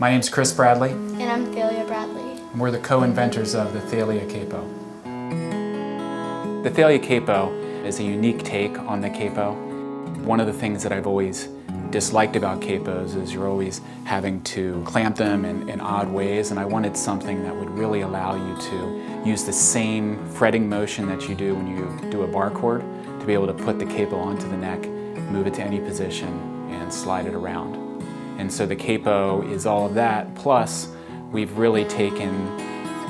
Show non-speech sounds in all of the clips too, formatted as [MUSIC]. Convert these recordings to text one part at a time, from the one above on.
My name's Chris Bradley. And I'm Thalia Bradley. And we're the co-inventors of the Thalia Capo. The Thalia Capo is a unique take on the capo. One of the things that I've always disliked about capos is you're always having to clamp them in, in, odd ways and I wanted something that would really allow you to use the same fretting motion that you do when you do a bar chord to be able to put the capo onto the neck, move it to any position and slide it around. And so the capo is all of that, plus we've really taken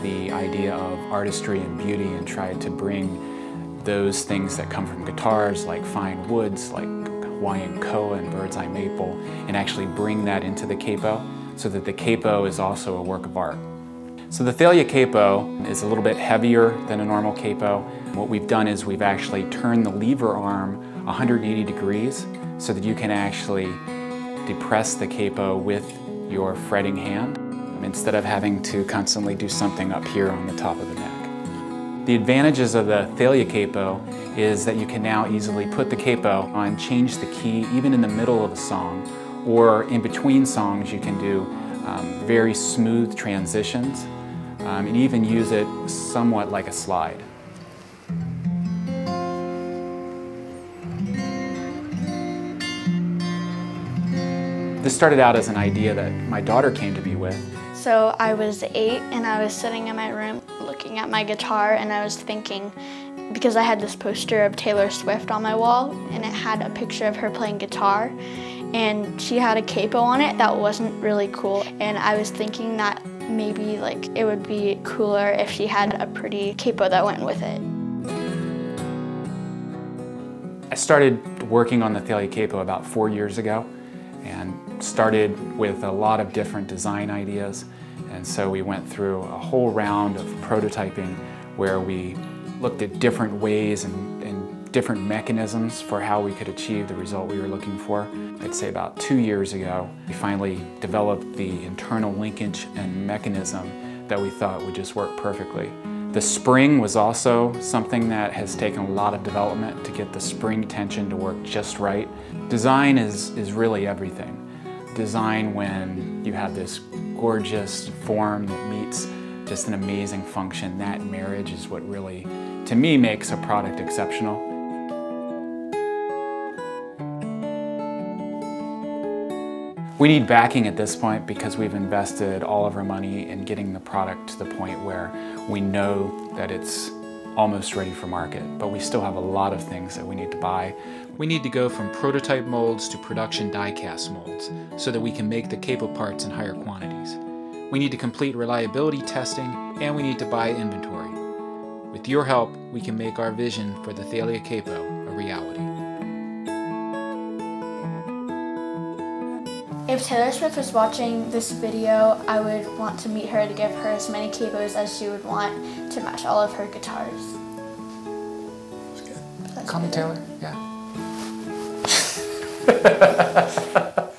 the idea of artistry and beauty and tried to bring those things that come from guitars like fine woods, like Hawaiian koa and bird's eye maple, and actually bring that into the capo so that the capo is also a work of art. So the Thalia capo is a little bit heavier than a normal capo. What we've done is we've actually turned the lever arm 180 degrees so that you can actually depress the capo with your fretting hand instead of having to constantly do something up here on the top of the neck. The advantages of the Thalia capo is that you can now easily put the capo on, change the key even in the middle of a song or in between songs you can do um, very smooth transitions um, and even use it somewhat like a slide. This started out as an idea that my daughter came to me with. So I was eight and I was sitting in my room looking at my guitar and I was thinking, because I had this poster of Taylor Swift on my wall and it had a picture of her playing guitar and she had a capo on it that wasn't really cool and I was thinking that maybe like it would be cooler if she had a pretty capo that went with it. I started working on the Thalia Capo about four years ago and started with a lot of different design ideas. And so we went through a whole round of prototyping where we looked at different ways and, and, different mechanisms for how we could achieve the result we were looking for. I'd say about two years ago, we finally developed the internal linkage and mechanism that we thought would just work perfectly. The spring was also something that has taken a lot of development to get the spring tension to work just right. Design is, is really everything. Design when you have this gorgeous form that meets just an amazing function, that marriage is what really, to me, makes a product exceptional. We need backing at this point because we've invested all of our money in getting the product to the point where we know that it's almost ready for market, but we still have a lot of things that we need to buy. We need to go from prototype molds to production die-cast molds so that we can make the capo parts in higher quantities. We need to complete reliability testing and we need to buy inventory. With your help, we can make our vision for the Thalia Capo a reality. If Taylor Swift was watching this video, I would want to meet her to give her as many capos as she would want to match all of her guitars. Call me Taylor, yeah. [LAUGHS]